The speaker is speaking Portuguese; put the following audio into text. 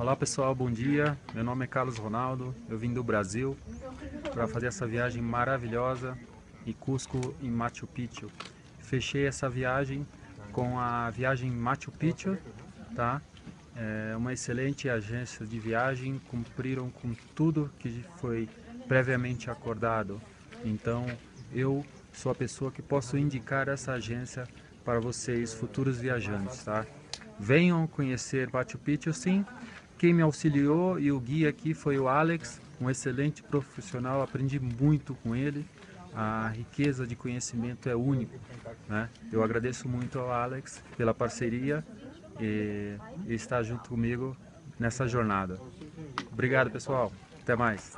Olá pessoal, bom dia. Meu nome é Carlos Ronaldo. Eu vim do Brasil para fazer essa viagem maravilhosa em Cusco e Machu Picchu. Fechei essa viagem com a viagem Machu Picchu, tá? É uma excelente agência de viagem, cumpriram com tudo que foi previamente acordado. Então, eu sou a pessoa que posso indicar essa agência para vocês, futuros viajantes, tá? Venham conhecer Machu Picchu, sim, quem me auxiliou e o guia aqui foi o Alex, um excelente profissional, aprendi muito com ele. A riqueza de conhecimento é único. Né? Eu agradeço muito ao Alex pela parceria e, e estar junto comigo nessa jornada. Obrigado, pessoal. Até mais.